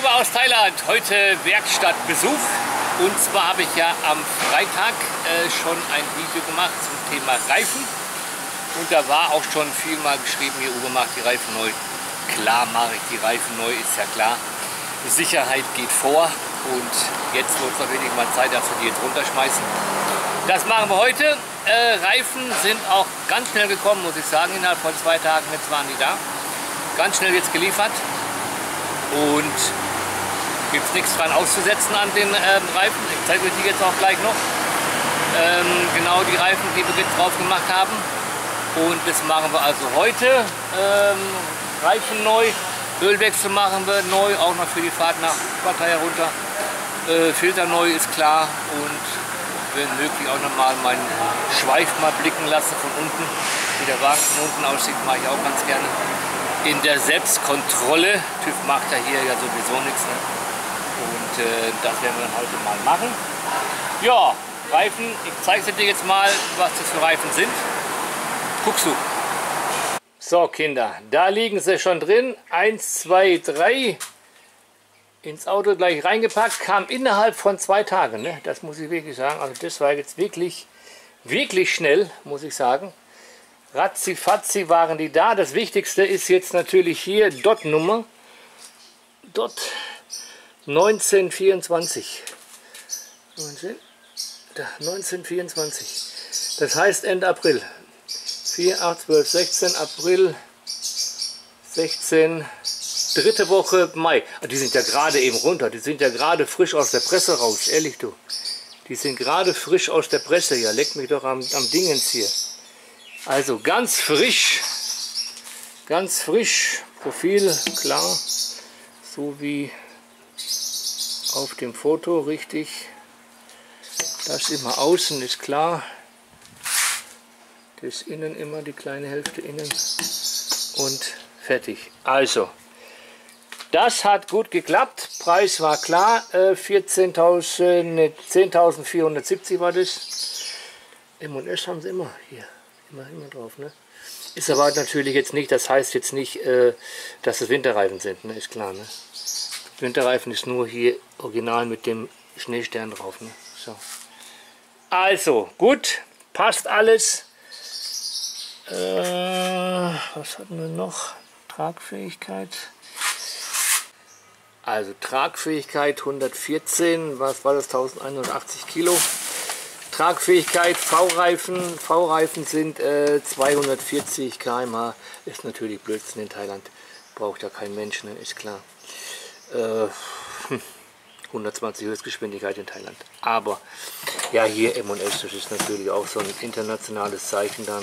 Uwe aus Thailand. Heute Werkstattbesuch. Und zwar habe ich ja am Freitag äh, schon ein Video gemacht zum Thema Reifen. Und da war auch schon viel mal geschrieben, hier Uwe macht die Reifen neu. Klar mache ich die Reifen neu, ist ja klar. Sicherheit geht vor. Und jetzt wird es wirklich mal Zeit, dass wir die jetzt runterschmeißen. Das machen wir heute. Äh, Reifen sind auch ganz schnell gekommen, muss ich sagen. Innerhalb von zwei Tagen jetzt waren die da. Ganz schnell jetzt geliefert. Und gibt es nichts dran auszusetzen an den ähm, Reifen. Ich zeige euch die jetzt auch gleich noch. Ähm, genau die Reifen, die wir jetzt drauf gemacht haben. Und das machen wir also heute. Ähm, Reifen neu, Ölwechsel machen wir neu, auch noch für die Fahrt nach Partei herunter. Äh, Filter neu ist klar und wenn möglich auch noch mal meinen Schweif mal blicken lassen von unten. Wie der Wagen von unten aussieht, mache ich auch ganz gerne in der Selbstkontrolle. TÜV macht ja hier ja sowieso nichts. Ne? Äh, das werden wir dann heute mal machen. Ja, Reifen, ich zeige dir jetzt mal, was das für Reifen sind. Guckst du. So Kinder, da liegen sie schon drin. Eins, zwei, drei. Ins Auto gleich reingepackt, kam innerhalb von zwei Tagen. Ne? Das muss ich wirklich sagen. Also das war jetzt wirklich, wirklich schnell, muss ich sagen. Ratzi Fatzi waren die da. Das Wichtigste ist jetzt natürlich hier Dot-Nummer. Dot 1924. 19, da, 1924. Das heißt Ende April. 4, 8, 12, 16 April 16 dritte Woche Mai. Ah, die sind ja gerade eben runter. Die sind ja gerade frisch aus der Presse raus. Ehrlich du. Die sind gerade frisch aus der Presse. Ja, leck mich doch am, am Dingens hier. Also ganz frisch, ganz frisch, Profil klar, so wie auf dem Foto, richtig. Das immer außen ist klar, das innen immer die kleine Hälfte innen und fertig. Also, das hat gut geklappt, Preis war klar, äh, 14.000, 10.470 war das. M&S haben sie immer hier immer, immer drauf. Ne? Ist aber natürlich jetzt nicht, das heißt jetzt nicht, äh, dass es Winterreifen sind, ne? ist klar. Ne? Winterreifen ist nur hier original mit dem Schneestern drauf. Ne? So. Also, gut, passt alles. Äh, was hatten wir noch? Tragfähigkeit. Also Tragfähigkeit 114, was war das? 1180 Kilo. Tragfähigkeit V-Reifen. V-Reifen sind äh, 240 km/h. Ist natürlich Blödsinn in Thailand. Braucht ja kein Mensch, ne? ist klar. Äh, 120 Höchstgeschwindigkeit in Thailand. Aber ja, hier M&S, das ist natürlich auch so ein internationales Zeichen da.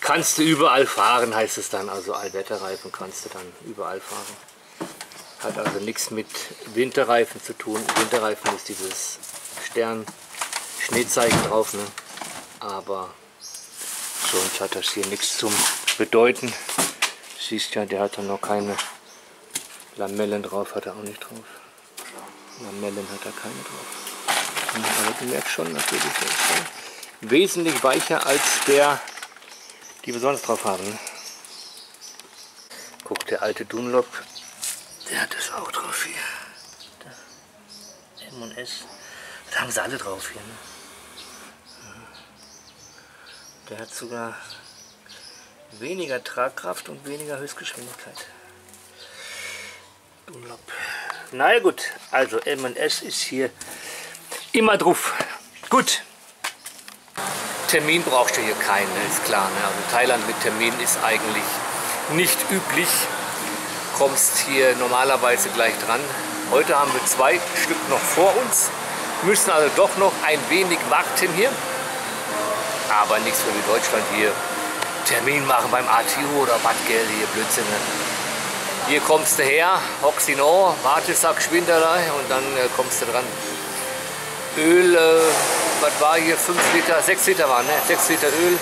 Kannst du überall fahren, heißt es dann. Also Allwetterreifen kannst du dann überall fahren. Hat also nichts mit Winterreifen zu tun. Winterreifen ist dieses Stern Schneezeichen drauf, ne? aber sonst hat das hier nichts zum Bedeuten. Siehst ja, der hat da noch keine Lamellen drauf, hat er auch nicht drauf. Lamellen hat er keine drauf. Aber du merkst schon natürlich, schon wesentlich weicher als der, die wir sonst drauf haben. Guck, der alte Dunlop, der hat das auch drauf hier. M&S, da haben sie alle drauf hier. Ne? Der hat sogar weniger Tragkraft und weniger Höchstgeschwindigkeit. Dunlop. Na ja, gut, also M&S ist hier immer drauf. Gut. Termin brauchst du hier keinen, ist klar. Ne? Also Thailand mit Termin ist eigentlich nicht üblich. Kommst hier normalerweise gleich dran. Heute haben wir zwei Stück noch vor uns. Müssen also doch noch ein wenig warten hier aber nichts für wie Deutschland hier Termin machen beim ATU oder was, gell, hier Blödsinn. Ne? Hier kommst du her, hockst ihn an, wartest auch geschwind und dann äh, kommst du dran. Öl, äh, was war hier, 5 Liter, 6 Liter waren, ne? 6 Liter Öl,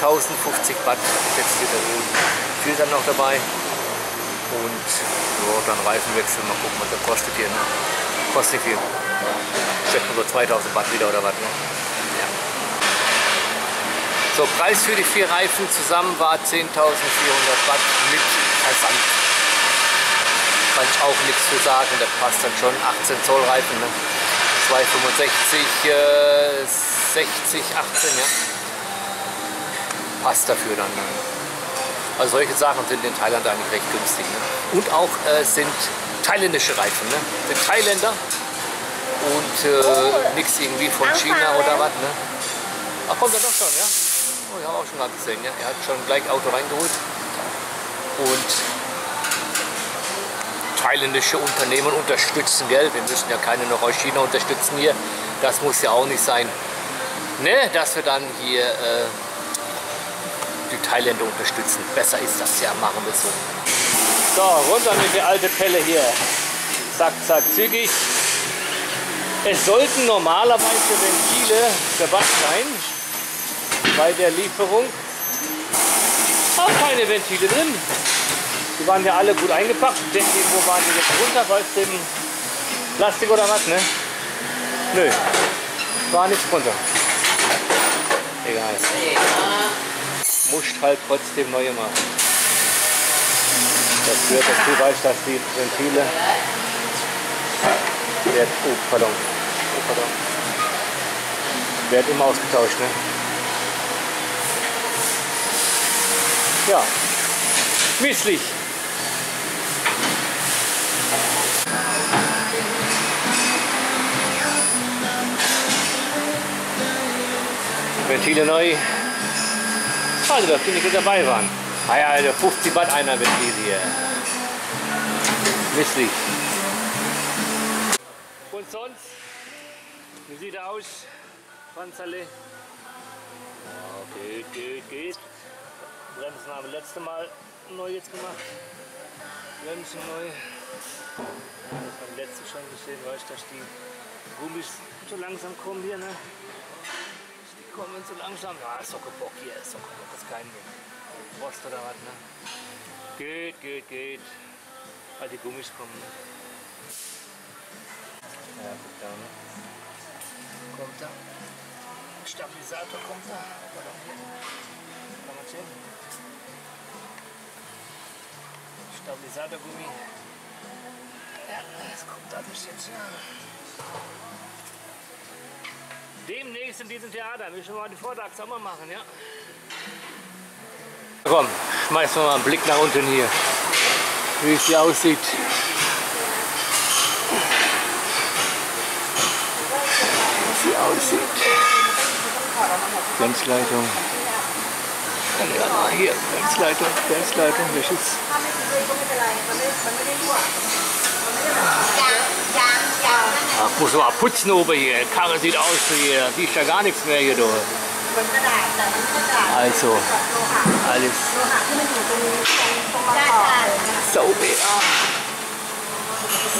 1050 Watt, 6 Liter Öl, Filter noch dabei und so, dann Reifenwechsel, mal gucken, was das kostet hier. Ne? Kostet viel. Schätzen so 2000 Watt wieder oder was. Ne? So, Preis für die vier Reifen zusammen war 10.400 Watt mit Versand. Man auch nichts zu sagen. Der passt dann schon 18 Zoll Reifen. Ne? 265, äh, 60, 18, ja. Passt dafür dann. Ne? Also solche Sachen sind in Thailand eigentlich recht günstig. Ne? Und auch äh, sind thailändische Reifen. Ne? Sind Thailänder und äh, nichts irgendwie von China oder was. Ne? Ach, kommt er doch schon, ja? Oh, ich habe auch schon mal gesehen, ja. Er hat schon gleich Auto reingeholt. Und thailändische Unternehmen unterstützen, gell? Wir müssen ja keine noch aus China unterstützen hier. Das muss ja auch nicht sein. Ne? Dass wir dann hier äh, die Thailänder unterstützen. Besser ist das ja, machen wir so. So, runter mit der alte Pelle hier. Zack, zack, zügig. Es sollten normalerweise Ventile verbaut sein bei der Lieferung. Auch keine Ventile drin. Die waren ja alle gut eingepackt. Ich denke, wo waren die jetzt runter? Bei dem Plastik oder was, ne? Nö, war nichts runter. Egal. Musst halt trotzdem neue machen. Das gehört dazu, weißt dass die Ventile wird, oh, pardon, oh, pardon, wird immer ausgetauscht, ne? Ja, misslich. Ventile neu. Also, dass die nicht dabei waren. Ah ja, also 50 Watt einer Ventil hier. Misslich. Und sonst, wie sieht er aus? Panzerle. Ja, geht, geht, geht. Bremsen haben wir letzte Mal neu jetzt gemacht. Bremsen neu. Das beim letzten schon gesehen, weißt du, dass die Gummis so langsam kommen hier, ne? Kommen so langsam. Ja, Sockerbock hier, Sockerbock ist kein Rost oder was, ne? Geht, geht, geht. Ah, die Gummis kommen, ne? Ja, guck da, ne? Kommt da. Stabilisator kommt da. Kann man sehen? Stabilisatorgummi. Ja, das kommt alles jetzt, ja. Demnächst in diesem Theater müssen wir mal die Vortragssommer machen, ja? Komm, schmeißen wir mal einen Blick nach unten hier, wie es hier aussieht. Wie sie aussieht. Grenzleitung. Ja, hier, Grenzleitung, Grenzleitung, welches? Ach, muss mal putzen oben hier. Karre sieht aus hier. Da ist ja gar nichts mehr hier durch. Also, alles sauber.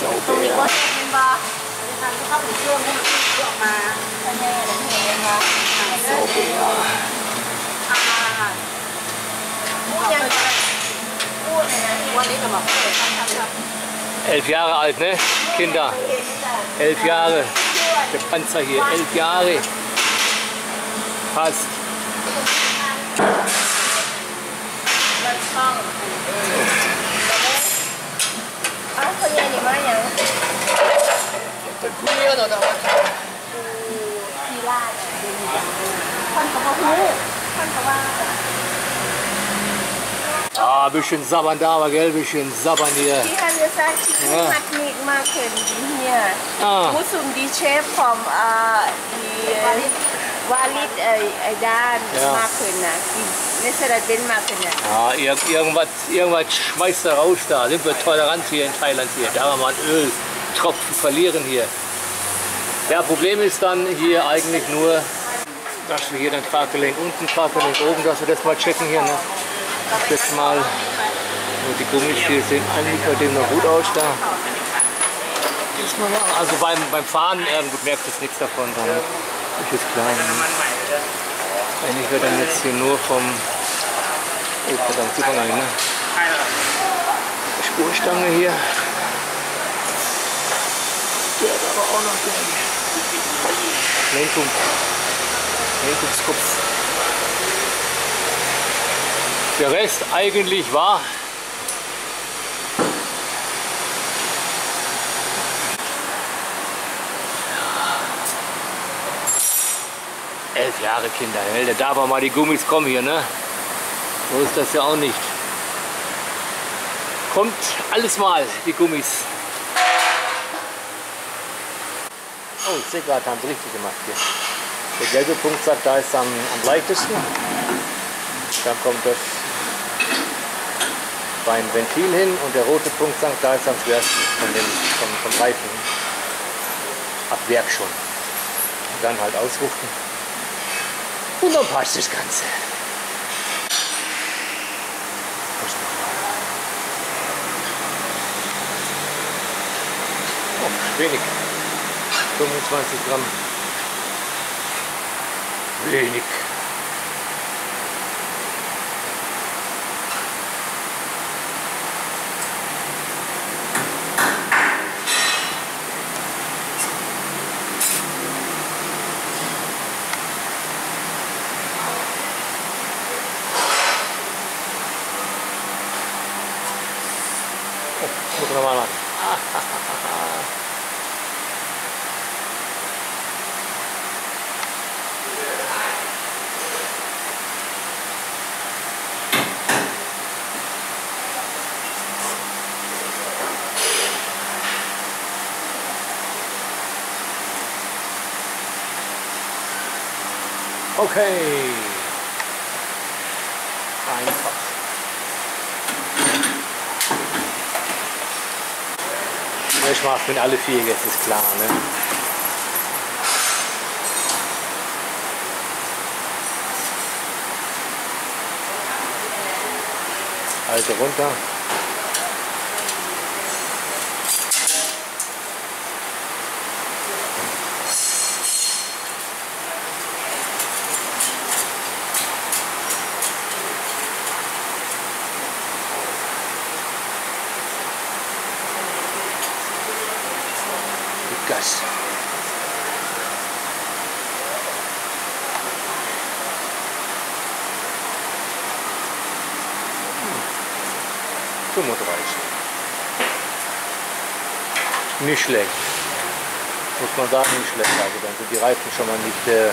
Sauber. เข้าถึงช่วงที่ออกมาแน่ๆเลยเห็นไหมคะโซเฟียค่ะพูดยังพูดเลยนะวันนี้จะมาพูดเลยครับครับ Elf Jahre alt, ne? Kinder. Elf Jahre. Der Panzer hier, elf Jahre. Passt. Ach, von hier nicht mal, ja. คุณเยอะหน่อยแต่ว่าทีราชคนเขาบอกฮู้คนเขาว่า Ah, ein bisschen sabbern da, aber gell, ein bisschen sabbern hier. Die haben gesagt, die ja. mag nicht machen, die hier. Ah. Muss um die Chef vom, äh, die Walid äh, Aidan ja. machen, die Messer den machen. Ja, irgendwas, irgendwas schmeißt er raus da. Sind wir tolerant hier in Thailand hier. Da haben wir mal ein Öl. Tropfen verlieren hier. Ja, Problem ist dann hier eigentlich nur, dass wir hier den Fahrgelenk unten, Fahrgelenk oben, dass wir das mal checken hier. Ne? Jetzt mal, nur die Gummis hier sehen eigentlich bei dem noch gut aus da. Also beim, beim Fahren ähm, gut, merkt es nichts davon. Dann ist es klar. Ne? Eigentlich wird dann jetzt hier nur vom oh, verdammt, super rein, ne? Spurstange hier. Der hat aber auch noch den Lenkung, Lenkungskopf. Der Rest eigentlich war elf Jahre Kinder, da darf auch mal die Gummis kommen hier, ne? So ist das ja auch nicht. Kommt alles mal, die Gummis. Oh, ich gerade, haben sie richtig gemacht hier. Der gelbe Punkt sagt, da ist am, am leichtesten. Dann kommt das beim Ventil hin und der rote Punkt sagt, da ist am schwersten von dem, vom, vom Reifen. Ab Werk schon. Und dann halt ausrufen. Und dann passt das Ganze. Oh, wenig. 25 Gramm. Wenig. Oh, muss nochmal machen. Okay. Einfach. Ich mache mit alle vier jetzt, ist klar, ne? Also runter. Nicht schlecht. Muss man sagen, nicht schlecht. Also dann sind die Reifen schon mal nicht, äh,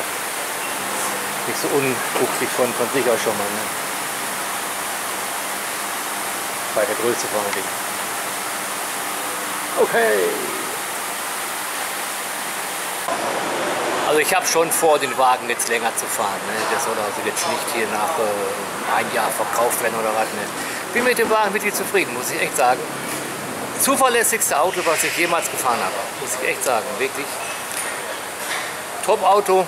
nicht so unrucklig von, von sich aus schon mal. Ne? Bei der Größe vor Dingen. Okay. Also ich habe schon vor, den Wagen jetzt länger zu fahren. Ne? Der soll also jetzt nicht hier nach äh, ein Jahr verkauft werden oder was. Ne? Bin mit dem Wagen wirklich zufrieden, muss ich echt sagen. Zuverlässigste Auto, was ich jemals gefahren habe, muss ich echt sagen, wirklich. Top-Auto,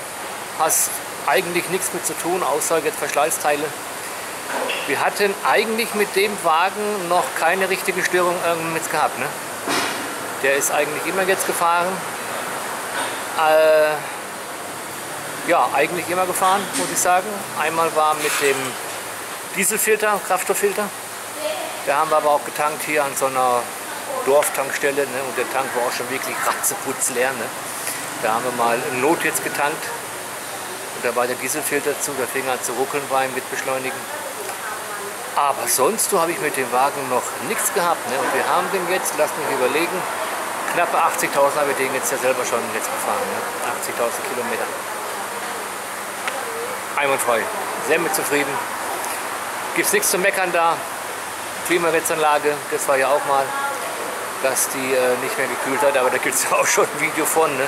hast eigentlich nichts mit zu tun, außer jetzt Verschleißteile. Wir hatten eigentlich mit dem Wagen noch keine richtige Störung mit gehabt. Ne? Der ist eigentlich immer jetzt gefahren. Äh, ja, eigentlich immer gefahren, muss ich sagen. Einmal war mit dem Dieselfilter, Kraftstofffilter. Da haben wir aber auch getankt hier an so einer Dorftankstelle. Ne? Und der Tank war auch schon wirklich ratzeputz leer. Ne? Da haben wir mal in Not jetzt getankt. Und da war der Dieselfilter zu, der fing an zu ruckeln beim Mitbeschleunigen. Aber sonst habe ich mit dem Wagen noch nichts gehabt. Ne? Und wir haben den jetzt, lass mich überlegen, knappe 80.000 habe ich den jetzt ja selber schon jetzt gefahren. Ne? 80.000 Kilometer einwandfrei. Sehr mit zufrieden. Gibt es nichts zu meckern da. Klimanetzanlage, das war ja auch mal, dass die äh, nicht mehr gekühlt hat, aber da gibt es ja auch schon ein Video von. Ne?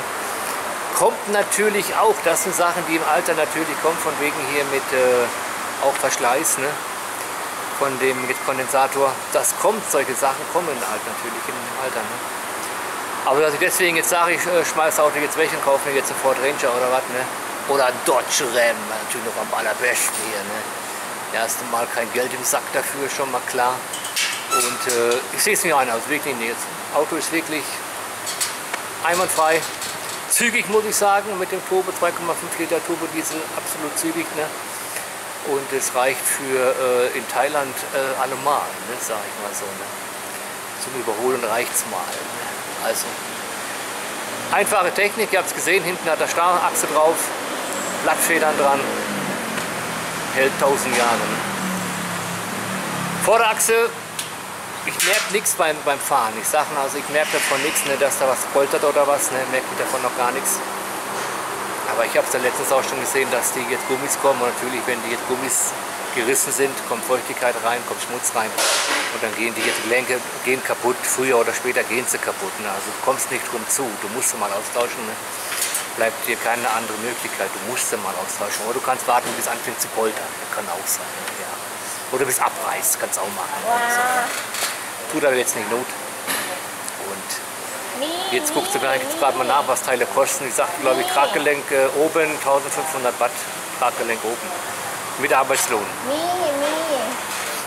Kommt natürlich auch, das sind Sachen, die im Alter natürlich kommen, von wegen hier mit äh, auch Verschleiß, ne? von dem mit Kondensator. Das kommt, solche Sachen kommen halt natürlich im Alter. Ne? Aber dass ich deswegen jetzt sage, ich äh, schmeiße Auto jetzt weg und kaufe mir jetzt einen Ford Ranger oder was, ne? Oder Dodge Ram, natürlich noch am allerbesten hier. Ne? Erste Mal kein Geld im Sack dafür, schon mal klar. Und äh, ich sehe es mir ein, also wirklich nicht. Das Auto ist wirklich einwandfrei. Zügig muss ich sagen, mit dem Turbo, 2,5 Liter Turbo Diesel, absolut zügig. Ne? Und es reicht für äh, in Thailand äh, allemal, ne? sage ich mal so. Ne? Zum Überholen reicht es mal. Ne? Also einfache Technik, ihr habt es gesehen, hinten hat er Starrachse drauf, Blattfedern dran, hält 1000 Jahre. Vorderachse, ich merke nichts beim, beim Fahren. Ich sage also, ich merke davon nichts, ne, dass da was poltert oder was, ne, merke davon noch gar nichts. Aber ich habe es ja letztens auch schon gesehen, dass die jetzt Gummis kommen. Und natürlich, wenn die jetzt Gummis gerissen sind, kommt Feuchtigkeit rein, kommt Schmutz rein. Und dann gehen die jetzt Gelenke gehen kaputt. Früher oder später gehen sie kaputt. Ne? Also du kommst nicht drum zu. Du musst sie mal austauschen. Ne? Bleibt dir keine andere Möglichkeit. Du musst sie mal austauschen. Oder du kannst warten, bis es anfängt zu poltern. Kann auch sein. Ne? Ja. Oder bis abreißt, kannst auch machen. Wow tut aber jetzt nicht Not. Und jetzt guckst du gerade mal nach, was Teile kosten. Ich sagte, glaube ich, Kragelenk oben, 1500 Watt, Kragelenk oben. Mit Arbeitslohn.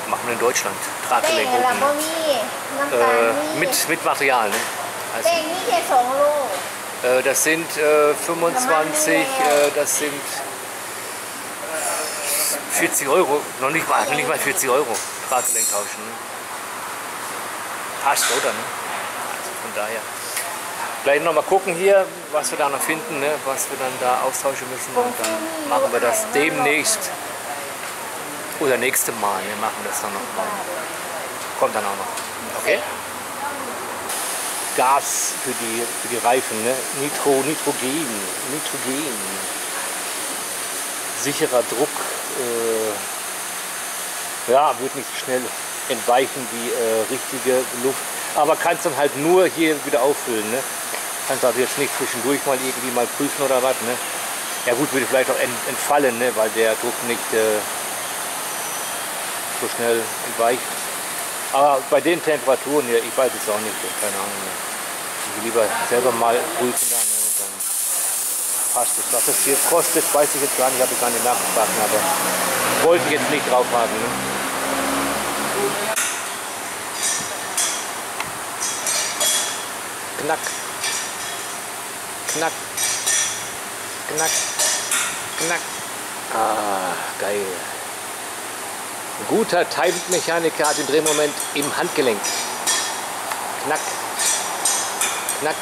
Machen wir in Deutschland, Traggelenk oben. Äh, mit, mit Material, ne? Also, äh, das sind äh, 25, äh, das sind 40 Euro, noch nicht mal, nicht mal 40 Euro, Radgelenk tauschen. Ne? Passt, oder? Ne? Also von daher. Gleich noch mal gucken hier, was wir da noch finden, ne? was wir dann da austauschen müssen. Und dann machen wir das demnächst oder nächste Mal. Ne? Machen wir das dann noch mal. Kommt dann auch noch. Okay? Gas für die, für die Reifen, ne? Nitro, Nitrogen, Nitrogen. Sicherer Druck. Äh, ja, wird nicht so schnell entweichen wie äh, richtige Luft. Aber kannst dann halt nur hier wieder auffüllen. Ne? Kannst also jetzt nicht zwischendurch mal irgendwie mal prüfen oder was. Ne? Ja gut, würde vielleicht auch ent, entfallen, ne? weil der Druck nicht äh, so schnell entweicht. Aber bei den Temperaturen hier, ich weiß es auch nicht, keine Ahnung. Ne? Lieber selber mal prüfen dann ne? und dann passt es. Was das hier kostet, weiß ich jetzt gar nicht, habe ich gar nicht nachgefragt, aber wollte ich jetzt nicht drauf haben. Ne? Knack. Knack. Knack. Knack. Ah, geil. Ein guter Timemechaniker hat den Drehmoment im Handgelenk. Knack. Knack.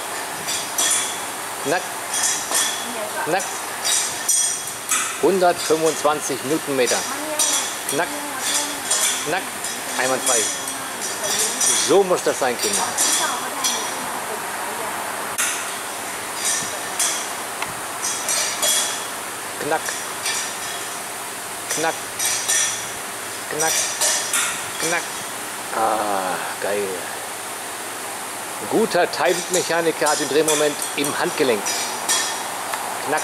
Knack. Knack. 125 Newtonmeter. Knack. Knack. Einwandfrei. So muss das sein, Kinder. Knack. Knack. Knack. Knack. Ah, geil. Ein guter Timemechaniker hat den Drehmoment im Handgelenk. Knack.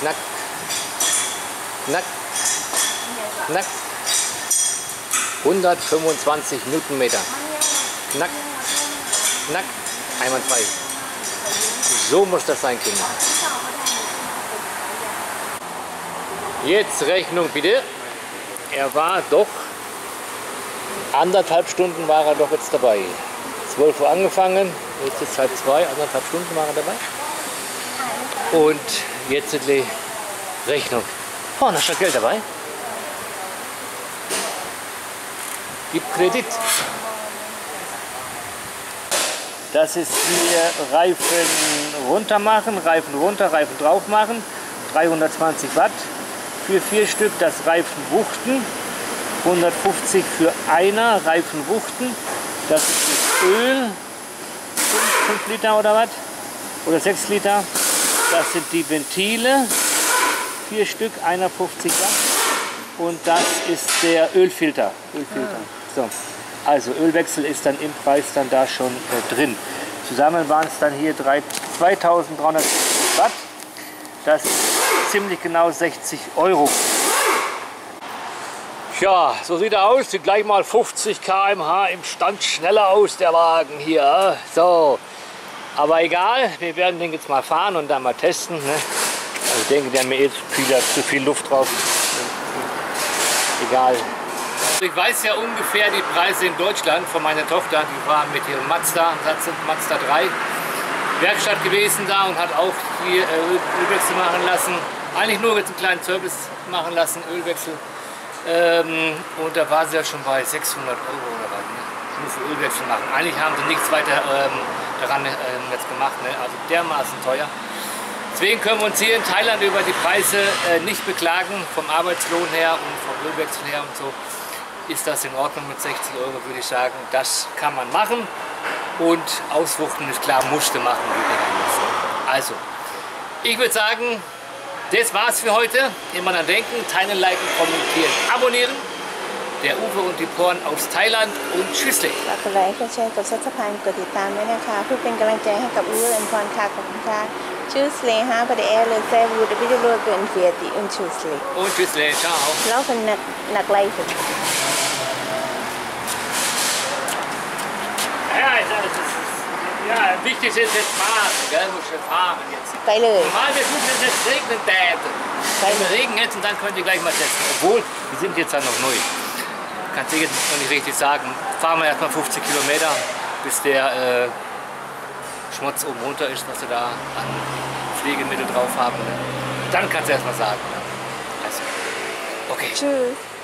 Knack. Knack. Knack. 125 Newtonmeter. Knack. Knack. Einwandfrei. So muss das sein, Kinder. Jetzt Rechnung bitte. Er war doch anderthalb Stunden war er doch jetzt dabei. 12 Uhr angefangen, jetzt ist halb zwei, anderthalb Stunden war er dabei. Und jetzt die Rechnung. Oh, da steht Geld dabei. Gib Kredit. Das ist hier Reifen runter machen, Reifen runter, Reifen drauf machen. 320 Watt für vier Stück. Das Reifen wuchten. 150 für einer Reifen wuchten. Das ist das Öl. 5, Liter oder was? Oder 6 Liter. Das sind die Ventile. Vier Stück, einer 50 Watt. Und das ist der Ölfilter. Ölfilter. So. Also Ölwechsel ist dann im Preis dann da schon äh, drin. Zusammen waren es dann hier drei- 2350 Watt. Das ziemlich genau 60 Euro. Ja, so sieht er aus. Sieht gleich mal 50 km/h im Stand schneller aus, der Wagen hier. So, aber egal, wir werden den jetzt mal fahren und dann mal testen. Ne? Also ich denke, der mir jetzt viel, zu viel Luft drauf. Egal. Ich weiß ja ungefähr die Preise in Deutschland von meiner Tochter. Die war mit ihrem Mazda, Mazda 3, Werkstatt gewesen da und hat auch die äh, Öl- Ölwechsel machen lassen. Eigentlich nur jetzt einen kleinen Service machen lassen, Ölwechsel. Ähm, und da war sie ja schon bei 600 Euro oder was, ne? nur für Ölwechsel machen. Eigentlich haben sie nichts weiter ähm, daran ähm, jetzt gemacht, ne? also dermaßen teuer. Deswegen können wir uns hier in Thailand über die Preise äh, nicht beklagen, vom Arbeitslohn her und vom Ölwechsel her und so ist das in Ordnung mit 60 Euro, würde ich sagen. Das kann man machen und Auswuchten ist klar, musste machen. Also, Ich würde sagen, das war's für heute. Immer an denken, teilen, liken, kommentieren, abonnieren. Der Uwe und die Porn aus Thailand und Tschüssle. ฝากกดไลค์กดแชร์กดซับสไครต์กดติดตามด้วยนะคะ เพื่อเป็นกำลังใจให้กับอูเอ็นพรค่ะขอบคุณค่ะชื่อสเลฮาประเดแอร์เลยแซ่บูดวิดีโอเกินเฟียติอุนชูสเล Und Tschüssle, ciao. แล้วเป็นนักนักไล่สุด Ja, ich sag, das ist, ja, wichtig ist jetzt fahren, gell? Muss schon fahren jetzt. Geile. Normal wird es jetzt regnen, Dad. Wenn Regen jetzt dann könnt ihr gleich mal testen. Obwohl, wir sind jetzt ja noch neu. Kannst du jetzt noch nicht richtig sagen. Fahren wir erstmal 50 Kilometer, bis der äh, Schmutz oben runter ist, was wir da an Pflegemittel drauf haben. Dann kannst du erstmal sagen. Also, okay. Tschüss.